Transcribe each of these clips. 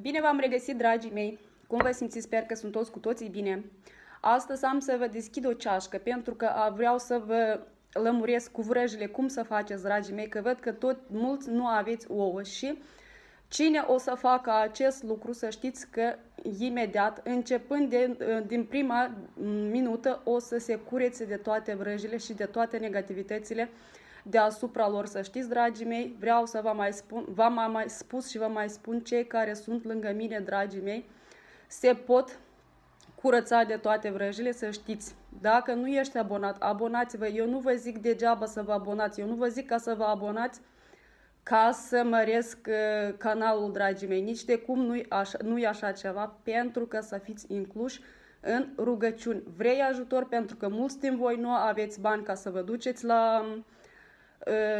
Bine v-am regăsit, dragii mei! Cum vă simțiți? Sper că sunt toți cu toții bine. Astăzi am să vă deschid o ceașcă pentru că vreau să vă lămuresc cu vrăjile cum să faceți, dragii mei, că văd că tot mulți nu aveți ouă și cine o să facă acest lucru, să știți că imediat, începând de, din prima minută, o să se curețe de toate vrăjile și de toate negativitățile deasupra lor. Să știți, dragii mei, vreau să vă mai spun, v-am mai spus și vă mai spun cei care sunt lângă mine, dragii mei, se pot curăța de toate vrăjile, să știți. Dacă nu ești abonat, abonați-vă. Eu nu vă zic degeaba să vă abonați. Eu nu vă zic ca să vă abonați ca să măresc uh, canalul, dragii mei. Nici de cum nu-i așa, nu așa ceva, pentru că să fiți incluși în rugăciuni. Vrei ajutor pentru că mulți din voi nu aveți bani ca să vă duceți la Ă,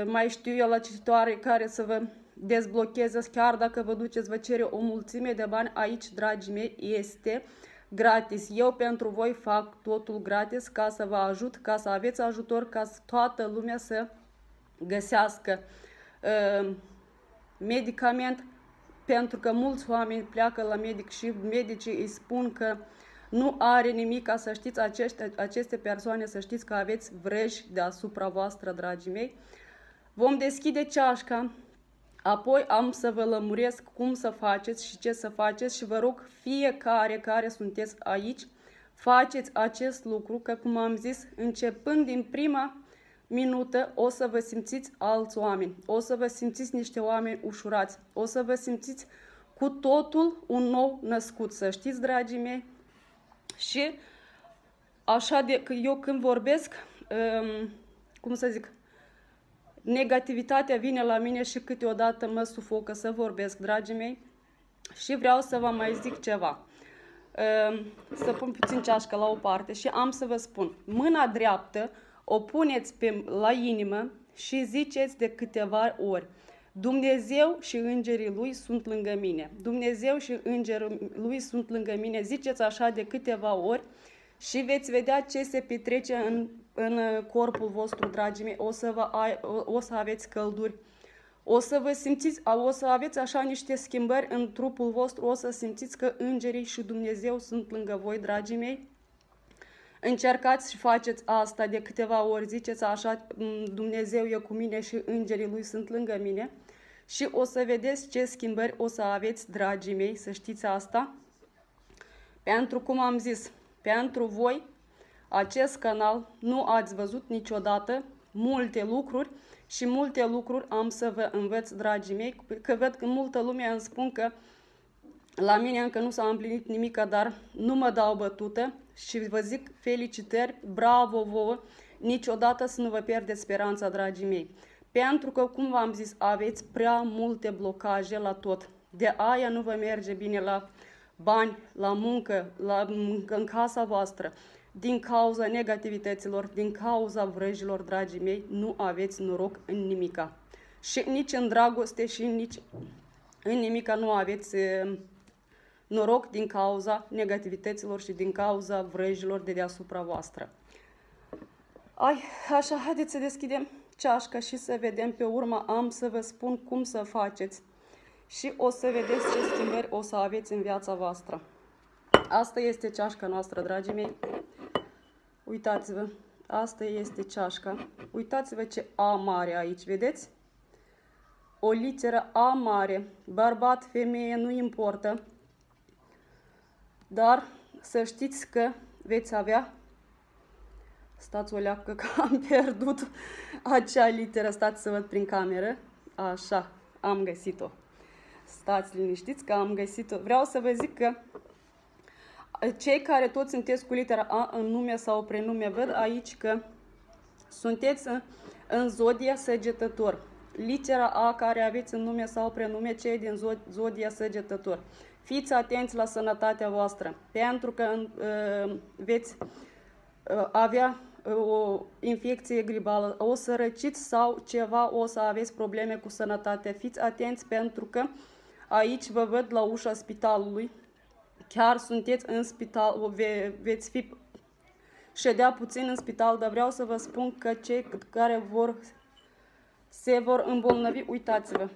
mai știu eu la cititoare care să vă dezblocheze, chiar dacă vă duceți, vă cere o mulțime de bani, aici, dragii mei, este gratis. Eu pentru voi fac totul gratis ca să vă ajut, ca să aveți ajutor, ca să toată lumea să găsească uh, medicament, pentru că mulți oameni pleacă la medic și medicii îi spun că nu are nimic ca să știți aceste, aceste persoane, să știți că aveți vrăji deasupra voastră, dragii mei. Vom deschide ceașca, apoi am să vă lămuresc cum să faceți și ce să faceți și vă rog fiecare care sunteți aici, faceți acest lucru, că cum am zis, începând din prima minută o să vă simțiți alți oameni, o să vă simțiți niște oameni ușurați, o să vă simțiți cu totul un nou născut. Să știți, dragii mei, și așa de că eu când vorbesc, um, cum să zic, negativitatea vine la mine și câteodată mă sufocă să vorbesc, dragii mei. Și vreau să vă mai zic ceva. Um, să pun puțin ceașcă la o parte și am să vă spun. Mâna dreaptă o puneți pe, la inimă și ziceți de câteva ori. Dumnezeu și îngerii lui sunt lângă mine. Dumnezeu și îngerii lui sunt lângă mine. Ziceți așa de câteva ori și veți vedea ce se petrece în, în corpul vostru, dragii mei. O să, vă, o să aveți călduri. O să vă simțiți, o să aveți așa niște schimbări în trupul vostru, o să simțiți că îngerii și Dumnezeu sunt lângă voi, dragii mei. Încercați și faceți asta de câteva ori, ziceți așa, Dumnezeu e cu mine și îngerii lui sunt lângă mine și o să vedeți ce schimbări o să aveți, dragii mei, să știți asta. Pentru cum am zis, pentru voi, acest canal nu ați văzut niciodată multe lucruri și multe lucruri am să vă învăț, dragii mei, că văd că multă lume îmi spun că la mine încă nu s-a împlinit nimic, dar nu mă dau bătută și vă zic felicitări, bravo vouă, niciodată să nu vă pierdeți speranța, dragii mei. Pentru că, cum v-am zis, aveți prea multe blocaje la tot. De aia nu vă merge bine la bani, la muncă, la, în casa voastră. Din cauza negativităților, din cauza vrăjilor, dragii mei, nu aveți noroc în nimica. Și nici în dragoste și nici în nimica nu aveți noroc din cauza negativităților și din cauza vrăjilor de deasupra voastră. Ai, așa, haideți să deschidem ceașca și să vedem pe urmă, am să vă spun cum să faceți și o să vedeți ce schimbări o să aveți în viața voastră. Asta este ceașca noastră, dragii mei. Uitați-vă, asta este ceașca. Uitați-vă ce A mare aici, vedeți? O literă A mare, bărbat, femeie, nu importă. Dar să știți că veți avea Stați o leacă că am pierdut acea literă. Stați să văd prin cameră. Așa, am găsit-o. Stați liniștiți că am găsit-o. Vreau să vă zic că cei care toți sunteți cu litera A în nume sau prenume, văd aici că sunteți în, în zodia săgetător. Litera A care aveți în nume sau prenume, cei din zodia săgetător. Fiți atenți la sănătatea voastră, pentru că uh, veți uh, avea o infecție gribală, o să răciți sau ceva, o să aveți probleme cu sănătatea. Fiți atenți pentru că aici vă văd la ușa spitalului. Chiar sunteți în spital, ve, veți fi ședea puțin în spital, dar vreau să vă spun că cei care vor se vor îmbolnăvi, uitați-vă.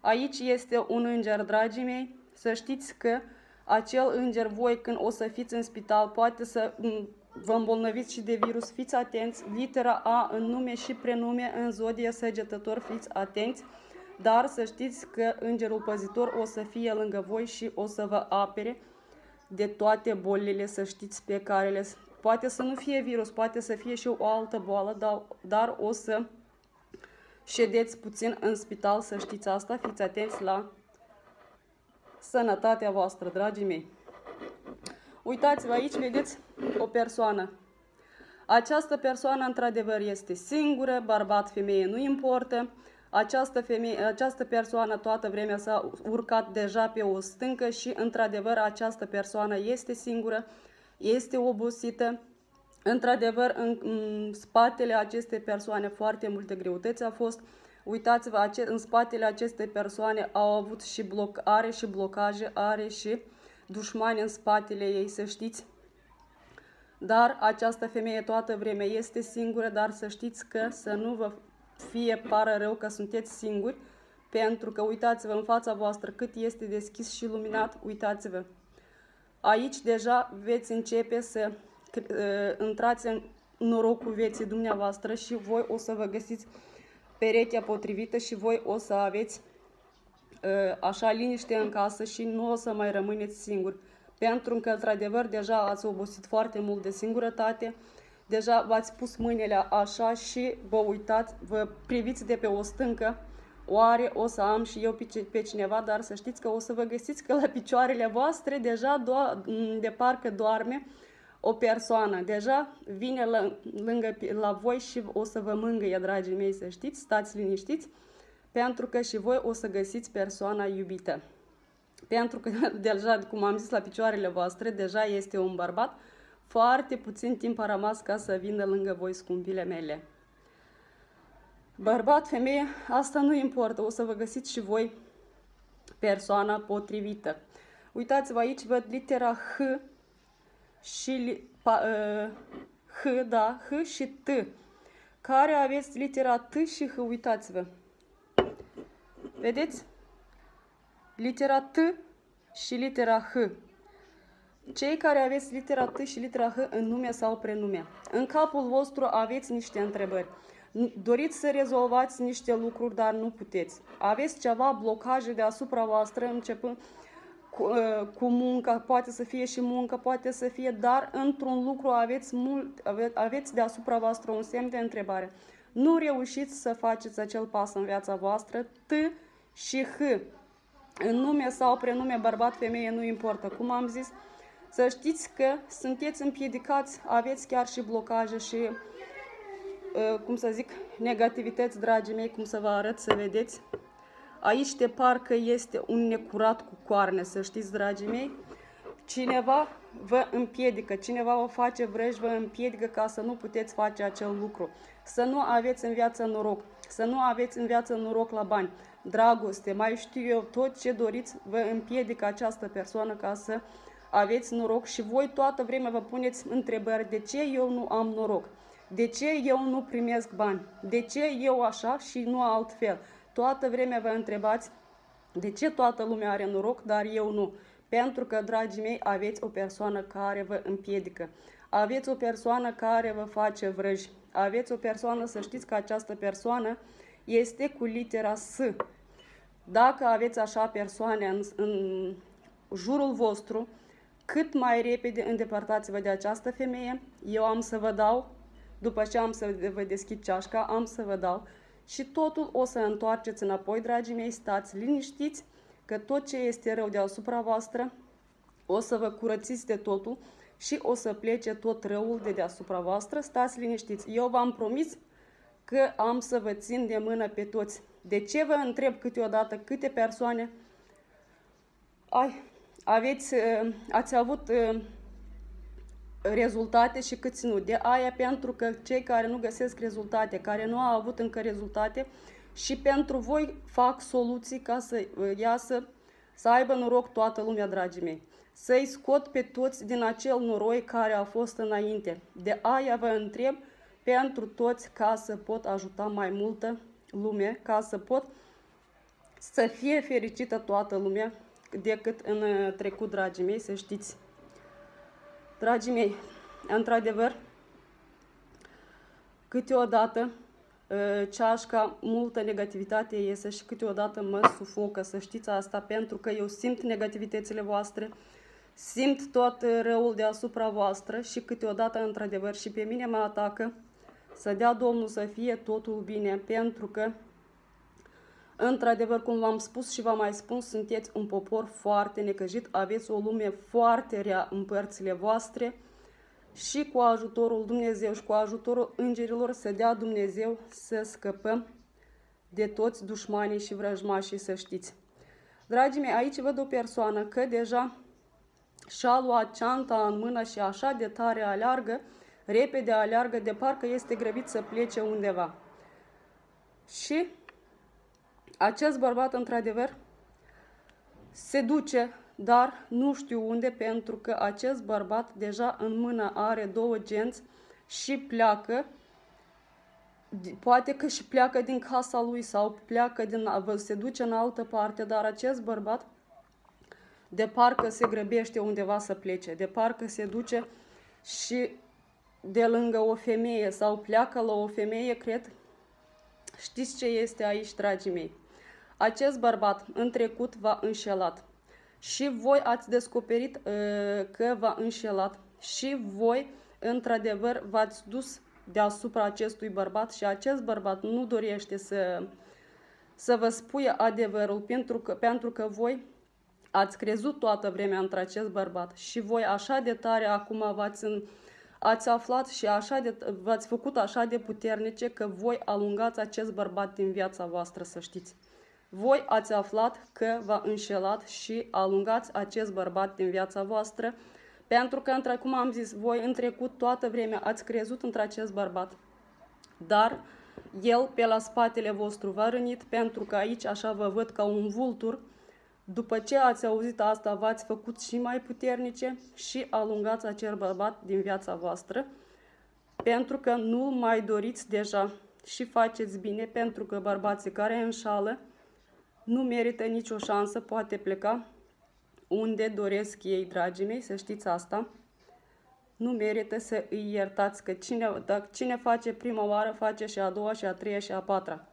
Aici este un înger, dragii mei, să știți că acel înger, voi când o să fiți în spital, poate să vă îmbolnăviți și de virus, fiți atenți, litera A în nume și prenume în zodie săgetător, fiți atenți, dar să știți că îngerul păzitor o să fie lângă voi și o să vă apere de toate bolile, să știți, pe care le... Poate să nu fie virus, poate să fie și o altă boală, dar, dar o să ședeți puțin în spital, să știți asta, fiți atenți la sănătatea voastră, dragii mei. Uitați-vă aici, vedeți o persoană. Această persoană, într-adevăr, este singură, bărbat, femeie, nu importă. Această, femeie, această persoană toată vremea s-a urcat deja pe o stâncă și, într-adevăr, această persoană este singură, este obosită. Într-adevăr, în, în spatele acestei persoane foarte multe greutăți a fost. Uitați-vă, în spatele acestei persoane au avut și bloc, are și blocaje, are și dușmani în spatele ei, să știți. Dar această femeie toată vremea este singură, dar să știți că să nu vă fie pară rău că sunteți singuri, pentru că uitați-vă în fața voastră cât este deschis și luminat, uitați-vă. Aici deja veți începe să uh, intrați în norocul vieții dumneavoastră și voi o să vă găsiți perechea potrivită și voi o să aveți uh, așa liniște în casă și nu o să mai rămâneți singuri. Pentru că, într-adevăr, deja ați obosit foarte mult de singurătate, deja v-ați pus mâinile așa și vă uitați, vă priviți de pe o stâncă, oare o să am și eu pe cineva, dar să știți că o să vă găsiți că la picioarele voastre deja do- de parcă doarme o persoană. Deja vine la, lângă, la voi și o să vă mângâie, dragii mei, să știți, stați liniștiți, pentru că și voi o să găsiți persoana iubită. Pentru că deja, cum am zis, la picioarele voastre, deja este un bărbat, foarte puțin timp a rămas ca să vină lângă voi, scumpile mele. Bărbat, femeie, asta nu importă, o să vă găsiți și voi persoana potrivită. Uitați-vă aici, văd litera H și pa, uh, H, da, H și T. Care aveți litera T și H, uitați-vă. Vedeți? Litera T și litera H. Cei care aveți litera T și litera H în nume sau prenume. În capul vostru aveți niște întrebări. Doriți să rezolvați niște lucruri, dar nu puteți. Aveți ceva blocaje deasupra voastră, începând cu, uh, cu munca, poate să fie și muncă, poate să fie, dar într-un lucru aveți, mult, ave, aveți deasupra voastră un semn de întrebare. Nu reușiți să faceți acel pas în viața voastră, T și H. În nume sau prenume bărbat, femeie, nu importă. Cum am zis, să știți că sunteți împiedicați, aveți chiar și blocaje și, uh, cum să zic, negativități, dragii mei, cum să vă arăt, să vedeți. Aici de parcă este un necurat cu coarne, să știți, dragii mei. Cineva vă împiedică, cineva vă face vrăji, vă împiedică ca să nu puteți face acel lucru. Să nu aveți în viață noroc, să nu aveți în viață noroc la bani, dragoste, mai știu eu, tot ce doriți, vă împiedică această persoană ca să aveți noroc și voi toată vremea vă puneți întrebări de ce eu nu am noroc, de ce eu nu primesc bani, de ce eu așa și nu altfel. Toată vremea vă întrebați de ce toată lumea are noroc, dar eu nu. Pentru că, dragii mei, aveți o persoană care vă împiedică. Aveți o persoană care vă face vrăji. Aveți o persoană, să știți că această persoană este cu litera S. Dacă aveți așa persoane în, în jurul vostru, cât mai repede îndepărtați-vă de această femeie. Eu am să vă dau, după ce am să vă deschid ceașca, am să vă dau și totul o să întoarceți înapoi, dragii mei, stați liniștiți că tot ce este rău deasupra voastră o să vă curățiți de totul și o să plece tot răul de deasupra voastră. Stați liniștiți. Eu v-am promis că am să vă țin de mână pe toți. De ce vă întreb câteodată câte persoane ai, aveți, uh, ați avut uh, rezultate și câți nu. De aia pentru că cei care nu găsesc rezultate, care nu au avut încă rezultate și pentru voi fac soluții ca să uh, iasă, să aibă noroc toată lumea, dragii mei. Să-i scot pe toți din acel noroi care a fost înainte. De aia vă întreb pentru toți ca să pot ajuta mai multă lume, ca să pot Să fie fericită toată lumea decât în trecut, dragii mei, să știți. Dragii mei, într-adevăr, câteodată ă, ceașca, multă negativitate iese și câteodată mă sufocă, să știți asta, pentru că eu simt negativitățile voastre, simt tot răul deasupra voastră și câteodată, într-adevăr, și pe mine mă atacă să dea Domnul să fie totul bine, pentru că, într-adevăr, cum v-am spus și v-am mai spus, sunteți un popor foarte necăjit, aveți o lume foarte rea în părțile voastre, și cu ajutorul Dumnezeu și cu ajutorul îngerilor să dea Dumnezeu să scăpăm de toți dușmanii și vrăjmașii, să știți. Dragii mei, aici văd o persoană că deja și-a luat ceanta în mână și așa de tare aleargă, repede aleargă, de parcă este grăbit să plece undeva. Și acest bărbat, într-adevăr, se duce dar nu știu unde pentru că acest bărbat deja în mână are două genți și pleacă poate că și pleacă din casa lui sau pleacă din, se duce în altă parte, dar acest bărbat de parcă se grăbește undeva să plece, de parcă se duce și de lângă o femeie sau pleacă la o femeie, cred. Știți ce este aici, dragii mei? Acest bărbat în trecut v-a înșelat și voi ați descoperit uh, că v-a înșelat și voi, într-adevăr, v-ați dus deasupra acestui bărbat și acest bărbat nu dorește să, să vă spui adevărul pentru că, pentru că voi ați crezut toată vremea între acest bărbat și voi așa de tare acum v-ați, în, ați aflat și așa de, v-ați făcut așa de puternice că voi alungați acest bărbat din viața voastră, să știți. Voi ați aflat că v-a înșelat și alungați acest bărbat din viața voastră, pentru că, între, cum am zis, voi în trecut toată vremea ați crezut într acest bărbat, dar el pe la spatele vostru v-a rănit, pentru că aici așa vă văd ca un vultur, după ce ați auzit asta, v-ați făcut și mai puternice și alungați acel bărbat din viața voastră, pentru că nu mai doriți deja și faceți bine, pentru că bărbații care înșală nu merită nicio șansă, poate pleca unde doresc ei, dragii mei, să știți asta. Nu merită să îi iertați, că cine, dacă cine face prima oară, face și a doua, și a treia, și a patra.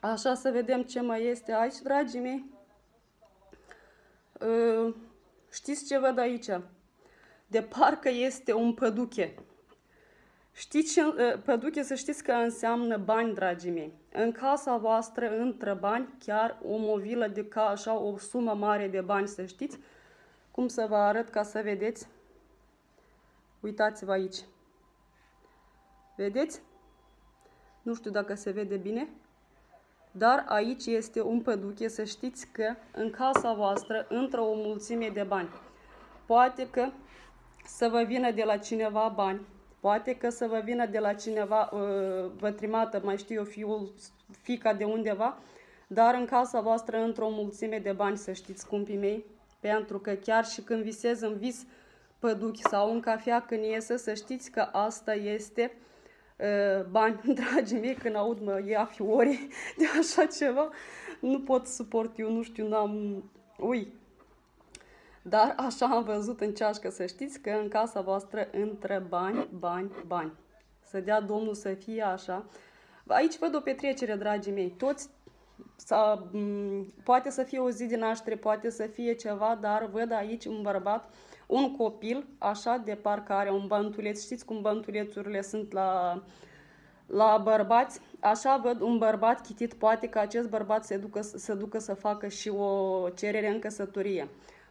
Așa să vedem ce mai este aici, dragii mei. Ă, știți ce văd aici? De parcă este un păduche. Știți ce ă, păduche să știți că înseamnă bani, dragii mei. În casa voastră între bani, chiar o movilă de ca așa o sumă mare de bani, să știți. Cum să vă arăt ca să vedeți? Uitați-vă aici. Vedeți? Nu știu dacă se vede bine. Dar aici este un păduche, să știți că în casa voastră între o mulțime de bani. Poate că să vă vină de la cineva bani, Poate că să vă vină de la cineva uh, vătrimată, mai știu eu, fiul, fica de undeva, dar în casa voastră într-o mulțime de bani, să știți, scumpii mei, pentru că chiar și când visez în vis păduchi sau în cafea când iese, să știți că asta este uh, bani, dragii mei, când aud mă ia fiori de așa ceva, nu pot suport eu, nu știu, n-am, ui, dar așa am văzut în ceașcă, să știți că în casa voastră între bani, bani, bani. Să dea Domnul să fie așa. Aici văd o petrecere, dragii mei. Toți să, poate să fie o zi de naștere, poate să fie ceva, dar văd aici un bărbat, un copil, așa de parcă are un băntuleț. Știți cum băntulețurile sunt la, la bărbați? Așa văd un bărbat chitit, poate că acest bărbat se ducă, se ducă să facă și o cerere în căsătorie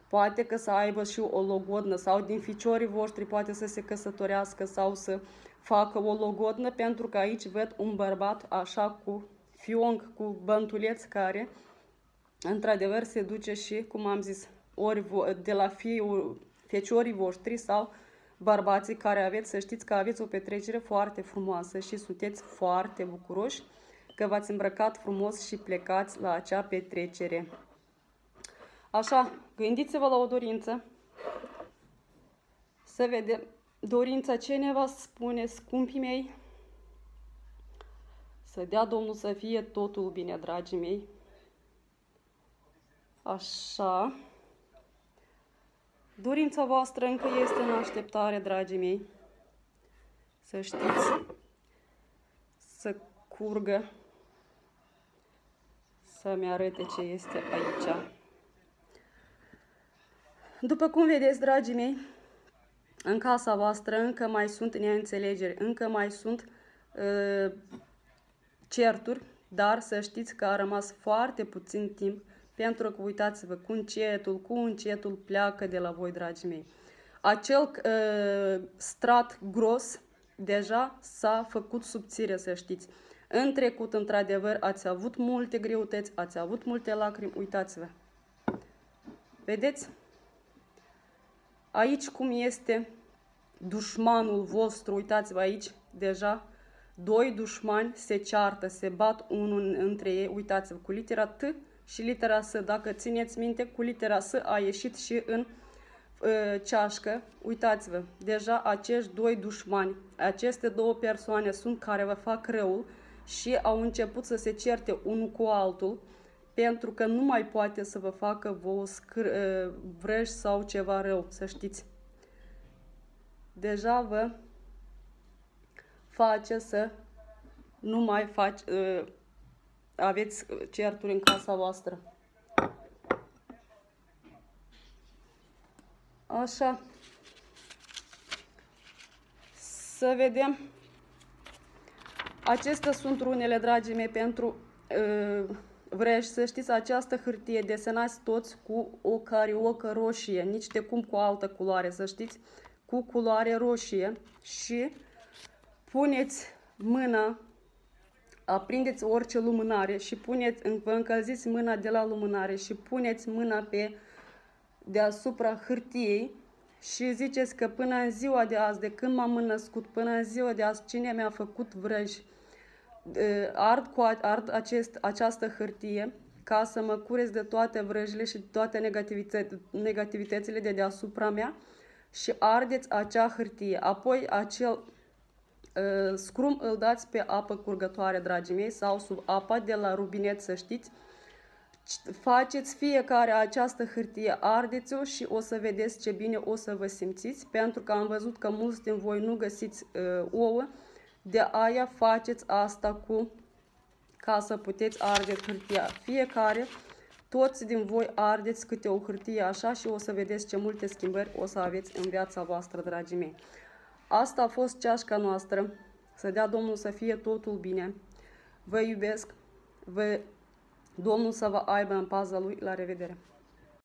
poate că să aibă și o logodnă sau din ficiorii voștri poate să se căsătorească sau să facă o logodnă pentru că aici văd un bărbat așa cu fiong, cu băntuleț care într-adevăr se duce și, cum am zis, ori de la fiul, feciorii voștri sau bărbații care aveți, să știți că aveți o petrecere foarte frumoasă și sunteți foarte bucuroși că v-ați îmbrăcat frumos și plecați la acea petrecere. Așa, gândiți-vă la o dorință. Să vedem dorința ce ne va spune, scumpii mei. Să dea Domnul să fie totul bine, dragii mei. Așa. Dorința voastră încă este în așteptare, dragii mei. Să știți, să curgă, să-mi arate ce este aici. După cum vedeți, dragii mei, în casa voastră încă mai sunt neînțelegeri, încă mai sunt uh, certuri, dar să știți că a rămas foarte puțin timp pentru că, uitați-vă, cu încetul, cu încetul pleacă de la voi, dragii mei. Acel uh, strat gros deja s-a făcut subțire, să știți. În trecut, într-adevăr, ați avut multe greutăți, ați avut multe lacrimi, uitați-vă. Vedeți? Aici cum este dușmanul vostru, uitați-vă aici, deja, doi dușmani se ceartă, se bat unul între ei, uitați-vă, cu litera T și litera S. Dacă țineți minte, cu litera S a ieșit și în uh, ceașcă. Uitați-vă, deja acești doi dușmani, aceste două persoane sunt care vă fac răul și au început să se certe unul cu altul pentru că nu mai poate să vă facă vouă uh, vrăji sau ceva rău, să știți. Deja vă face să nu mai faci, uh, aveți certuri în casa voastră. Așa. Să vedem. Acestea sunt runele, dragii mei, pentru uh, vreși să știți această hârtie. Desenați toți cu o cariocă roșie, nici de cum cu altă culoare, să știți, cu culoare roșie și puneți mâna aprindeți orice lumânare și puneți, vă încălziți mâna de la lumânare și puneți mâna pe deasupra hârtiei și ziceți că până în ziua de azi, de când m-am născut, până în ziua de azi, cine mi-a făcut vrăji, ard cu ard acest, această hârtie ca să mă curez de toate vrăjile și toate negativitățile, negativitățile de deasupra mea și ardeți acea hârtie. Apoi acel Uh, scrum îl dați pe apă curgătoare, dragii mei, sau sub apa de la rubinet, să știți. Faceți fiecare această hârtie, ardeți-o și o să vedeți ce bine o să vă simțiți, pentru că am văzut că mulți din voi nu găsiți uh, ouă, de aia faceți asta cu ca să puteți arde hârtia. Fiecare, toți din voi ardeți câte o hârtie așa și o să vedeți ce multe schimbări o să aveți în viața voastră, dragii mei. Asta a fost ceașca noastră. Să dea Domnul să fie totul bine. Vă iubesc. Vă, Domnul să vă aibă în paza Lui. La revedere!